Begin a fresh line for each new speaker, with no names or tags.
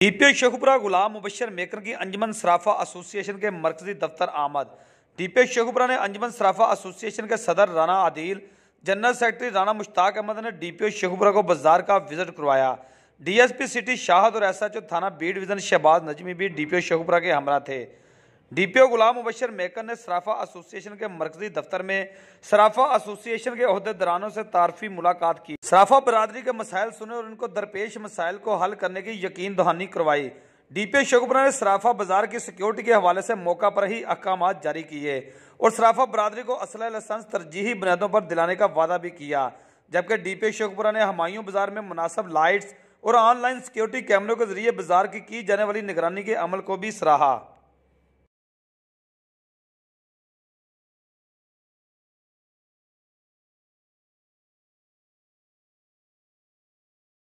DPO Sheikhupura Ghulam Mubashar maker की अंजमन सराफा association के मरकजी दफ्तर आमद। डी पी ओ शेखुपुरा ने अंजमन सराफा एसोसिएशन के सदर राना आदिल, जनरल सेक्रेटरी राना मुश्ताक अहमद ने डी पी ओ शेखुपुरा को बाज़ार का विज़िट करवाया। D S P city Shahid और एसएचओ थाना बी डिवीज़न शहबाज नजमी भी डी पी ओ शेखुपुरा के हमरा थे। डीपीओ गुलाम मुबशर मेकर ने सराफा एसोसिएशन के मरकजी दफ्तर में सराफा एसोसिएशन के अहदेदारानों से तारफी मुलाकात की। सराफा बरदरी के मसाइल सुने और उनको दरपेश मसाइल को हल करने की यकीन दहानी करवाई। डीपीओ शेखपुरा ने सराफा बाज़ार की सिक्योरिटी के हवाले से मौका पर ही अहकाम जारी किए और सराफा बरदरी को असला लसंस तरजीही बुनियादों पर दिलाने का वादा भी किया। जबकि डीपीओ शेखपुरा ने हमायूं बाज़ार में मुनासब लाइट्स और ऑनलाइन सिक्योरिटी कैमरों के ज़रिए बाज़ार की की जाने वाली निगरानी के अमल को भी सराहा।